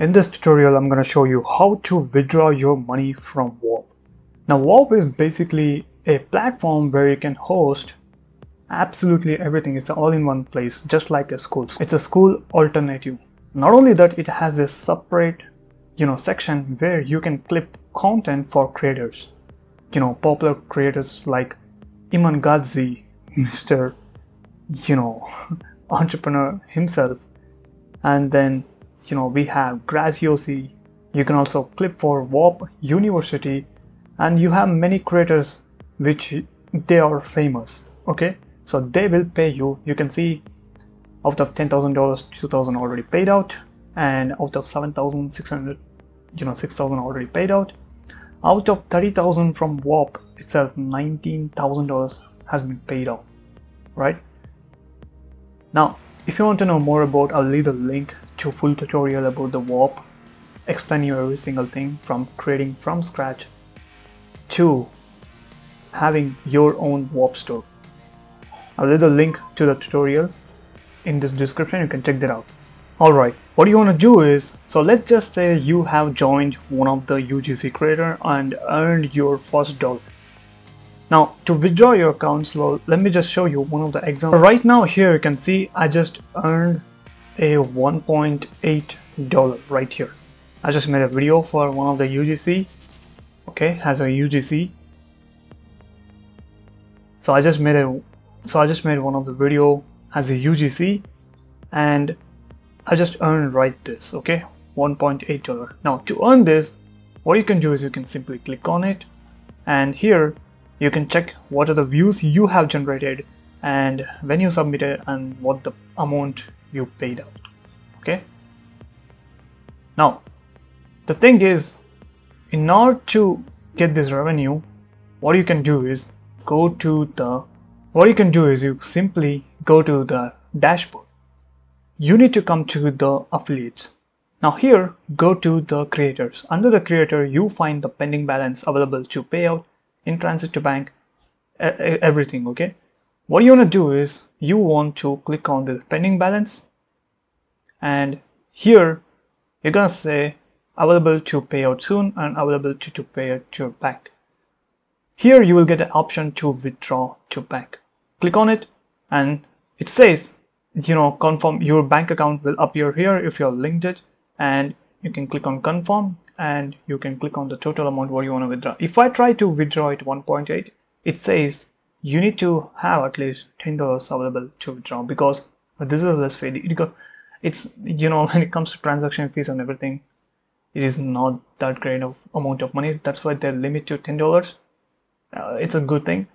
In this tutorial, I'm going to show you how to withdraw your money from Whop. Now, Whop is basically a platform where you can host absolutely everything. It's all in one place, just like a Skool. It's a Skool alternative. Not only that, it has a separate, you know, section where you can clip content for creators. You know, popular creators like Iman Gadzhi, Mr. You know, entrepreneur himself, and then you know we have Graziosi. You can also clip for Whop University, and you have many creators which they are famous. Okay, so they will pay you. You can see out of ten thousand dollars, two thousand already paid out, and out of seven thousand six hundred, you know, six thousand already paid out. Out of thirty thousand from Whop itself, nineteen thousand dollars has been paid out. Right now, if you want to know more about, I'll leave a link full tutorial about the whop, explain you every single thing from creating from scratch to having your own whop store. I'll leave the link to the tutorial in this description, you can check that out. Alright, what you want to do is, so let's just say you have joined one of the UGC creator and earned your first dollar. Now to withdraw your account, so let me just show you one of the examples. Right now here you can see I just earned a 1.8 dollar right here. I just made a video for one of the UGC. Okay, has a UGC. So I just made a so I just made one of the video has a UGC and I just earned right this okay 1.8 dollar now to earn this what you can do is you can simply click on it and here you can check what are the views you have generated and when you submitted and what the amount you paid out okay? Now the thing is in order to get this revenue what you can do is go to the what you can do is you simply go to the dashboard. You need to come to the affiliates. Now here go to the creators. Under the creator you find the pending balance available to payout in transit to bank everything okay what you want to do is you want to click on the pending balance and here you're gonna say available to pay out soon and available to, to pay out to your bank here you will get an option to withdraw to bank click on it and it says you know confirm your bank account will appear here if you're linked it and you can click on confirm and you can click on the total amount what you want to withdraw. If i try to withdraw it 1.8 it says you need to have at least ten dollars available to withdraw because this is less fee. It's you know when it comes to transaction fees and everything it is not that great of amount of money. That's why they limit to ten dollars. Uh, it's a good thing.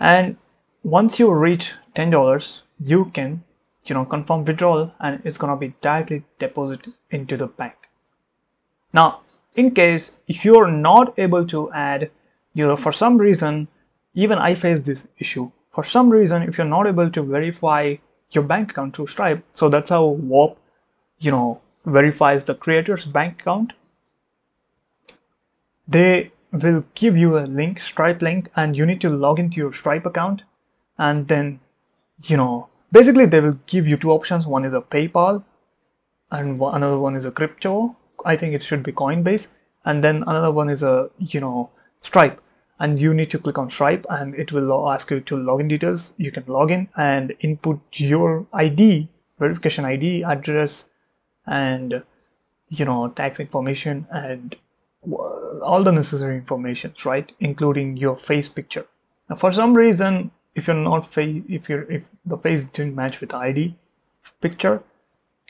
And once you reach ten dollars you can you know confirm withdrawal and it's gonna be directly deposited into the bank. Now, in case if you're not able to add, you know, for some reason, even I face this issue. For some reason, if you're not able to verify your bank account through Stripe, so that's how Whop, you know, verifies the creator's bank account. They will give you a link, Stripe link, and you need to log into your Stripe account, and then, you know, basically they will give you two options. One is a PayPal, and another one is a crypto I think it should be Coinbase and then another one is a you know Stripe and you need to click on Stripe and it will ask you to login details. You can log in and input your ID verification ID address and you know tax information and all the necessary information right? Including your face picture. Now for some reason if you're not face if you're if the face didn't match with ID picture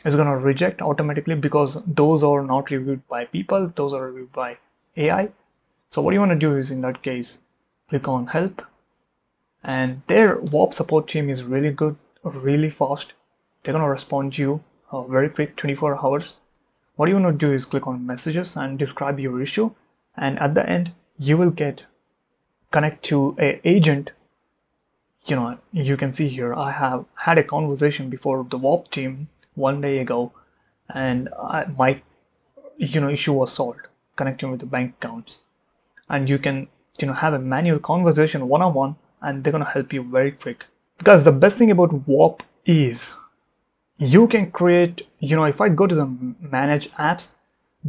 going to reject automatically because those are not reviewed by people those are reviewed by AI so what you want to do is in that case click on help. And their whop support team is really good really fast. They're going to respond to you uh, very quick 24 hours. What you want to do is click on messages and describe your issue. And at the end you will get connect to a agent. You know you can see here i have had a conversation before the whop team one day ago and I, my you know issue was solved connecting with the bank accounts and you can you know have a manual conversation one-on-one and they're going to help you very quick. Because the best thing about whop is you can create you know if I go to the manage apps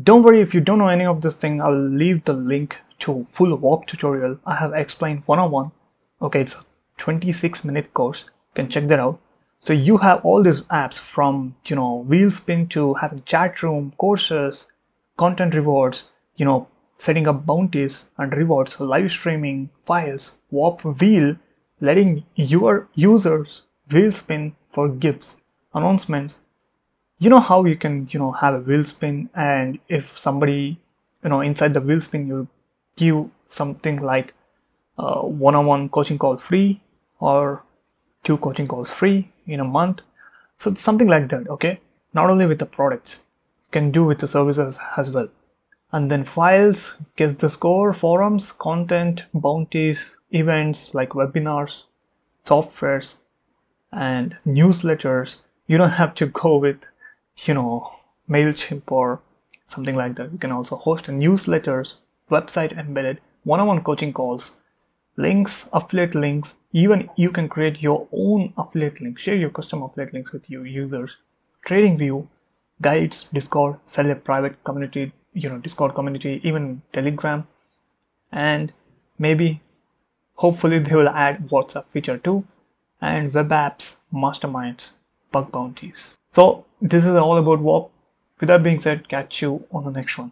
don't worry if you don't know any of this thing I'll leave the link to full whop tutorial. I have explained one-on-one. Okay it's a 26 minute course. You can check that out. So you have all these apps from you know wheelspin to having chat room courses content rewards you know setting up bounties and rewards live streaming files whop wheel letting your users wheel spin for gifts announcements. You know how you can you know have a wheel spin and if somebody you know inside the wheel spin you give something like uh, one-on-one coaching call free or two coaching calls free in a month. So something like that okay? Not only with the products you can do with the services as well and then files guess the score forums content bounties events like webinars softwares and newsletters. You don't have to go with you know mailchimp or something like that. You can also host newsletters website embedded one-on-one coaching calls links affiliate links. Even you can create your own affiliate links share your custom affiliate links with your users. Trading view guides discord sell a private community you know discord community even telegram. And maybe hopefully they will add whatsapp feature too. And web apps masterminds bug bounties. So this is all about whop. With that being said catch you on the next one